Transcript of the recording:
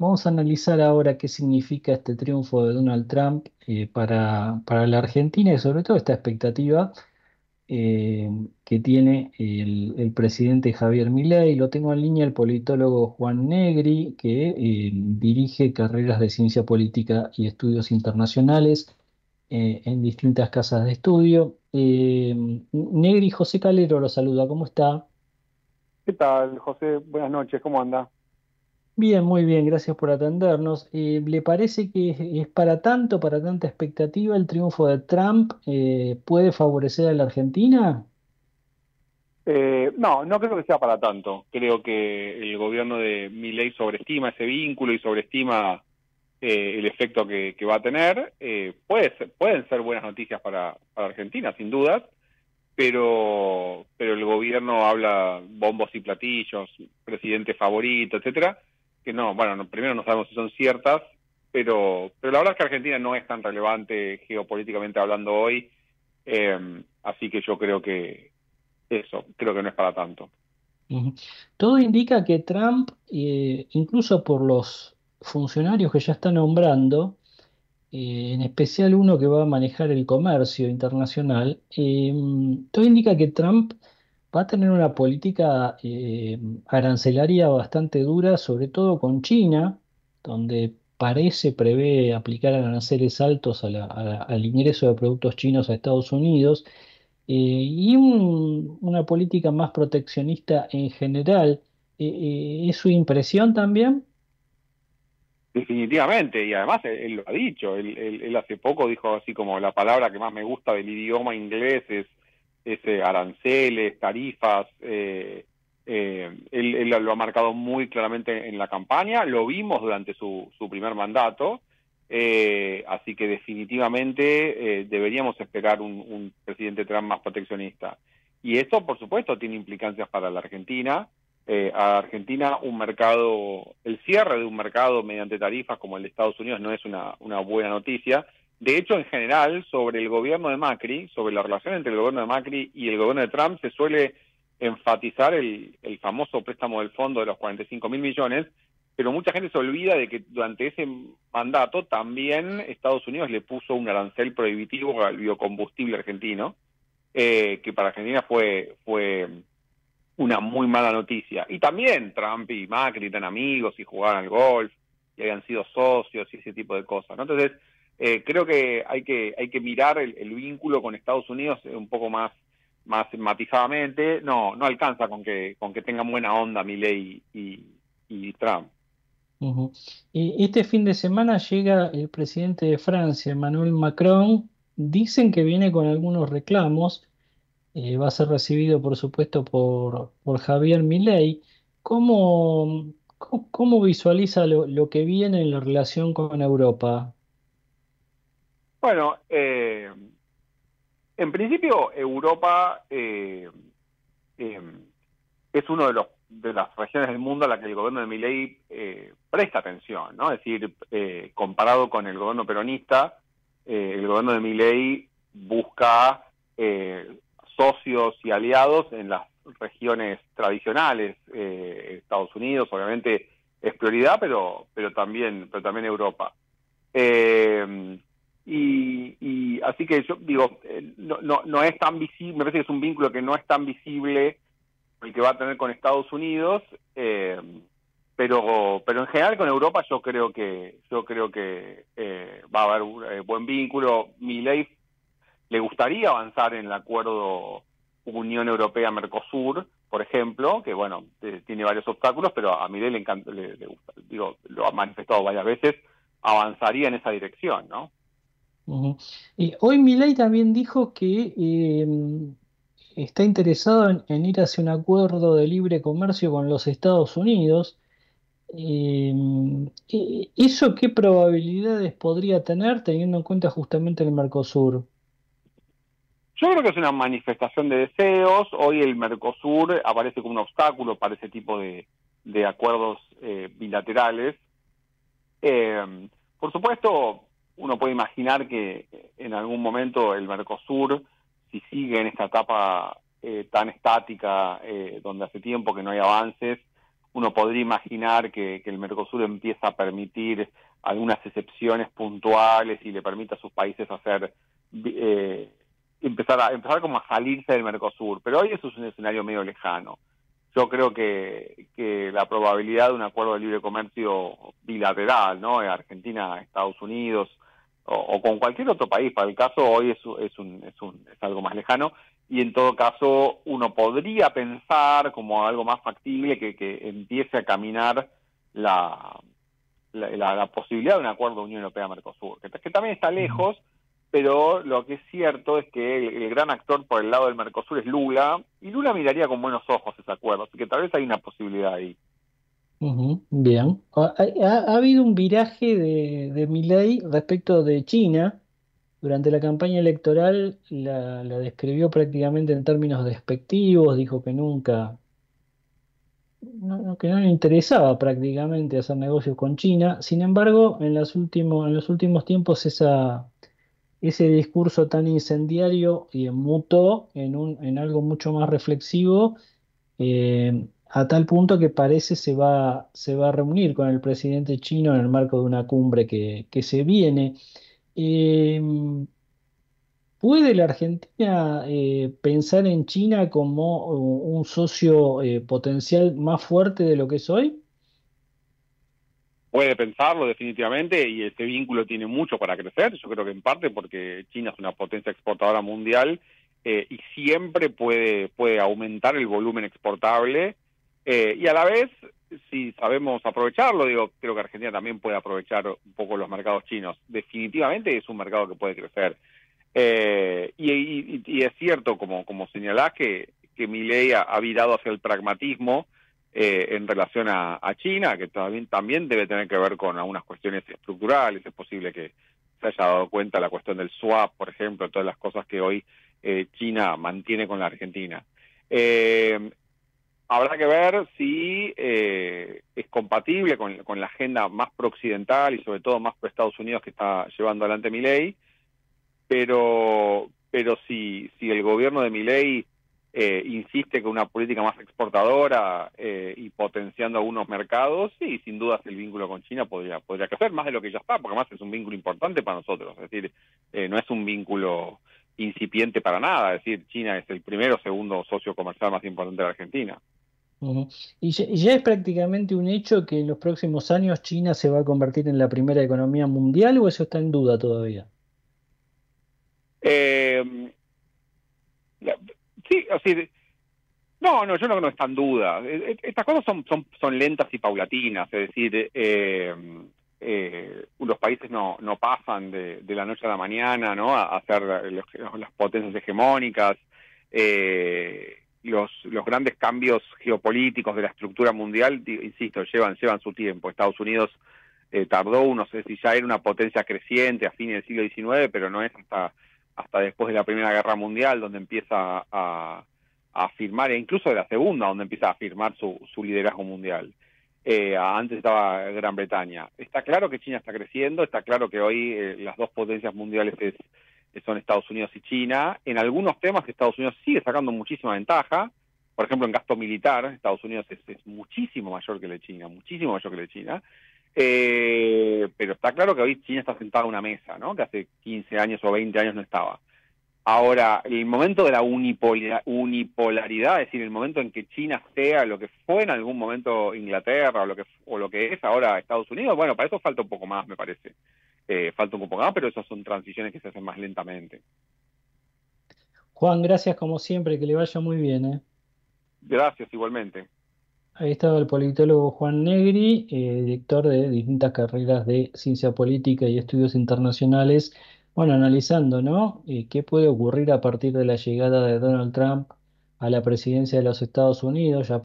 vamos a analizar ahora qué significa este triunfo de Donald Trump eh, para, para la Argentina y sobre todo esta expectativa eh, que tiene el, presidente Javier Milei. Lo tengo en línea el politólogo Juan Negri, que eh, dirige carreras de ciencia política y estudios internacionales en distintas casas de estudio. Negri, José Calero lo saluda, ¿cómo está? ¿Qué tal, José? Buenas noches, ¿cómo anda? Bien, muy bien, gracias por atendernos. Eh, ¿le parece que es, para tanto, para tanta expectativa el triunfo de Trump? eh, ¿puede favorecer a la Argentina? Eh, no, no creo que sea para tanto. Creo que el gobierno de Milei sobreestima ese vínculo y sobreestima eh, el efecto que, que va a tener. Eh, puede ser- pueden ser buenas noticias para, para Argentina, sin dudas, pero, pero el gobierno habla bombos y platillos, presidente favorito, etcétera, que no, bueno, no- primero no sabemos si son ciertas, pero, pero la verdad es que Argentina no es tan relevante geopolíticamente hablando hoy, eh, así que yo creo que eso, creo que no es para tanto. Todo indica que Trump, eh, incluso por los funcionarios que ya está nombrando, eh, en especial uno que va a manejar el comercio internacional, eh, todo indica que Trump va a tener una política eh, arancelaria bastante dura, sobre todo con China, donde parece, prevé aplicar aranceles altos al ingreso de productos chinos a Estados Unidos, eh, y un- una política más proteccionista en general. Eh, ¿es su impresión también? Definitivamente, y además él, lo ha dicho, él hace poco dijo así como la palabra que más me gusta del idioma inglés es, es aranceles, tarifas, eh, eh, él, él lo ha marcado muy claramente en la campaña, lo vimos durante su, su primer mandato, eh, así que definitivamente eh, deberíamos esperar un, un presidente Trump más proteccionista. Y esto, por supuesto, tiene implicancias para la Argentina eh, a Argentina un mercado, el cierre de un mercado mediante tarifas como el de Estados Unidos no es una, una buena noticia. De hecho, en general, sobre el gobierno de Macri, sobre la relación entre el gobierno de Macri y el gobierno de Trump, se suele enfatizar el, famoso préstamo del fondo de los 45 mil millones, pero mucha gente se olvida de que durante ese mandato también Estados Unidos le puso un arancel prohibitivo al biocombustible argentino, eh, que para Argentina fue, fue una muy mala noticia. Y también Trump y Macri eran amigos y jugaban al golf y habían sido socios y ese tipo de cosas. ¿no? Entonces, eh, creo que hay que hay que mirar el, vínculo con Estados Unidos un poco más más matizadamente. No no alcanza con que con que tengan buena onda Milei y, y Trump. Ujú. Eh, Este fin de semana llega el presidente de Francia, Emmanuel Macron. Dicen que viene con algunos reclamos. eh, va a ser recibido, por supuesto, por, por Javier Milei. ¿Cómo, cómo, cómo visualiza lo, lo que viene en la relación con Europa? Bueno, eh, en principio Europa eh, eh, es uno de los de las regiones del mundo a la que el gobierno de Milei eh, presta atención, ¿no? Es decir, eh, comparado con el gobierno peronista, el gobierno de Milei busca socios y aliados en las regiones tradicionales. Estados Unidos, obviamente, es prioridad, pero pero también pero también Europa. Eh, y, y así que yo digo, eh, no, no, no es tan visible, me parece que es un vínculo que no es tan visible el que va a tener con Estados Unidos, eh, pero pero en general con Europa yo creo que yo creo que eh, va a haber un eh, buen vínculo. Milei le gustaría avanzar en el acuerdo Unión Europea-Mercosur, por ejemplo, que bueno, tiene varios obstáculos, pero a Milei le encanta, le, le gusta, digo, lo ha manifestado varias veces, avanzaría en esa dirección, ¿no? Eh, hoy Milei también dijo que eh, está interesado en, ir hacia un acuerdo de libre comercio con los Estados Unidos. Eh, eh, ¿eso qué probabilidades podría tener teniendo en cuenta justamente el Mercosur? Yo creo que es una manifestación de deseos. Hoy el Mercosur aparece como un obstáculo para ese tipo de, de acuerdos eh, bilaterales. Eh, por supuesto, uno puede imaginar que en algún momento el Mercosur, si sigue en esta etapa eh, tan estática, eh, donde hace tiempo que no hay avances, uno podría imaginar que, el Mercosur empieza a permitir algunas excepciones puntuales y le permite a sus países hacer eh, empezar a empezar como a salirse del Mercosur, pero hoy eso es un escenario medio lejano. Yo creo que, que la probabilidad de un acuerdo de libre comercio bilateral, ¿no? Argentina, Estados Unidos o, con cualquier otro país, para el caso hoy es, es, un, es, un, es algo más lejano y en todo caso uno podría pensar como algo más factible que, que empiece a caminar la, la, posibilidad de un acuerdo Unión Europea-Mercosur, que, que, también está lejos, pero lo que es cierto es que el, gran actor por el lado del Mercosur es Lula, y Lula miraría con buenos ojos ese acuerdo, así que tal vez hay una posibilidad ahí. Bien. Ha, habido un viraje de, de Milei respecto de China. Durante la campaña electoral la, la describió prácticamente en términos despectivos, dijo que nunca, no, que no le interesaba prácticamente hacer negocios con China. Sin embargo, en, las últimos, en los últimos tiempos esa, ese discurso tan incendiario y mutó en, un, en algo mucho más reflexivo, eh, a tal punto que parece se va, se va a reunir con el presidente chino en el marco de una cumbre que, que se viene. Eh, ¿Puede la Argentina eh, pensar en China como uh, un socio potencial más fuerte de lo que es hoy? puede pensarlo definitivamente y este vínculo tiene mucho para crecer. Yo creo que en parte porque China es una potencia exportadora mundial eh, y siempre puede, puede aumentar el volumen exportable eh, y a la vez, si sabemos aprovecharlo, digo, creo que Argentina también puede aprovechar un poco los mercados chinos. Definitivamente es un mercado que puede crecer. Eh, y, es cierto, como, como señalás, que, que ha virado hacia el pragmatismo eh, en relación a, China, que también, también debe tener que ver con algunas cuestiones estructurales. Es posible que se haya dado cuenta la cuestión del swap, por ejemplo, todas las cosas que hoy eh, China mantiene con la Argentina. Eh, habrá que ver si es compatible con, la agenda más pro-occidental y sobre todo más pro Estados Unidos que está llevando adelante mi ley, pero, pero si, si el gobierno de mi ley eh, insiste con una política más exportadora eh, y potenciando algunos mercados, sí, sin dudas el vínculo con China podría, podría crecer más de lo que ya está, porque además es un vínculo importante para nosotros, es decir, eh, no es un vínculo incipiente para nada, es decir, China es el primero o segundo socio comercial más importante de la Argentina. Y ya, es prácticamente un hecho que en los próximos años China se va a convertir en la primera economía mundial o eso está en duda todavía? Eh, Sí, o sea, no, no, yo no, no está en duda. E, e, estas cosas son, son, son lentas y paulatinas, es decir, eh, eh, los países no, no pasan de, de, la noche a la mañana ¿no? a, hacer las potencias hegemónicas. Eh, los, los grandes cambios geopolíticos de la estructura mundial, insisto, llevan, llevan su tiempo. Estados Unidos eh, tardó, no sé si ya era una potencia creciente a fines del siglo XIX, pero no es hasta hasta después de la Primera Guerra Mundial, donde empieza a, afirmar, e incluso de la Segunda, donde empieza a afirmar su, liderazgo mundial. Eh, antes estaba Gran Bretaña. Está claro que China está creciendo, está claro que hoy eh, las dos potencias mundiales son Estados Unidos y China. En algunos temas Estados Unidos sigue sacando muchísima ventaja. Por ejemplo, en gasto militar, Estados Unidos es, muchísimo mayor que de China, muchísimo mayor que de China. Eh, pero está claro que hoy China está sentada a una mesa, ¿no? Que hace 15 años o 20 años no estaba. Ahora, el momento de la unipolaridad, es decir, el momento en que China sea lo que fue en algún momento Inglaterra o lo que, o lo que es ahora Estados Unidos, bueno, para eso falta un poco más, me parece. Eh, falta un poco más, pero esas son transiciones que se hacen más lentamente. Juan, gracias como siempre, que le vaya muy bien. ¿eh? Gracias, igualmente. Ahí estaba el politólogo Juan Negri, eh, director de distintas carreras de ciencia política y estudios internacionales, bueno, analizando, ¿no? Eh, ¿qué puede ocurrir a partir de la llegada de Donald Trump a la presidencia de los Estados Unidos? Ya